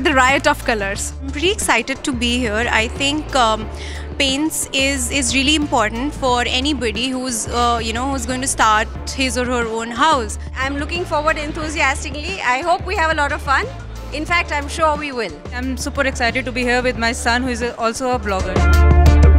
enjoyed the riot of colors. I'm pretty excited to be here. I think um, paints is is really important for anybody who's uh, you know who's going to start his or her own house. I'm looking forward enthusiastically. I hope we have a lot of fun. In fact, I'm sure we will. I'm super excited to be here with my son, who is also a blogger.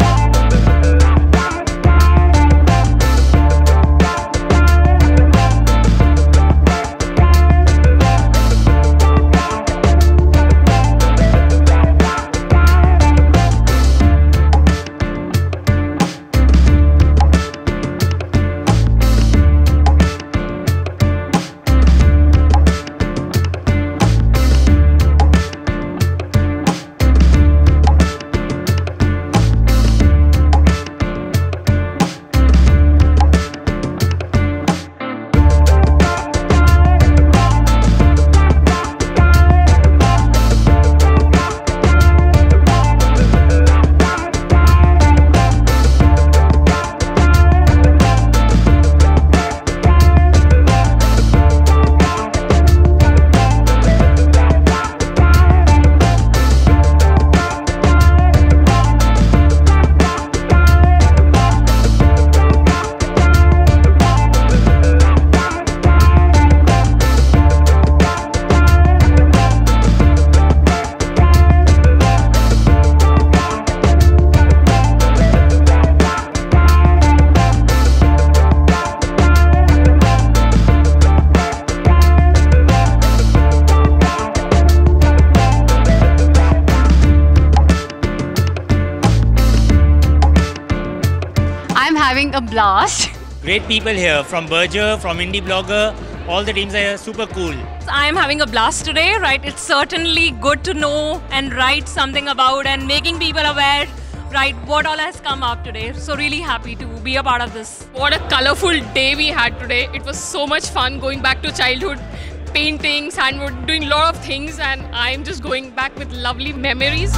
I'm having a blast. Great people here from Berger, from IndiBlogger. All the teams are super cool. I'm having a blast today, right? It's certainly good to know and write something about and making people aware, right, what all has come up today. So, really happy to be a part of this. What a colorful day we had today. It was so much fun going back to childhood, painting, sandwood, doing a lot of things, and I'm just going back with lovely memories.